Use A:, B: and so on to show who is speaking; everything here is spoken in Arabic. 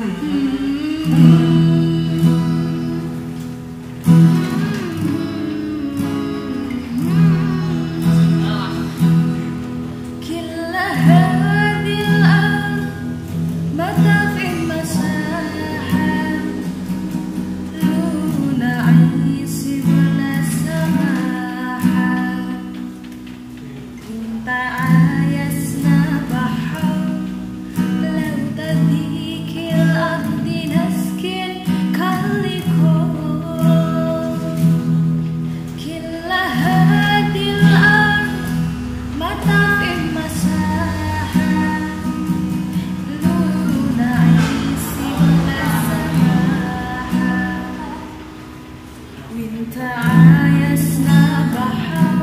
A: 嗯。وانت عايزنا بحر.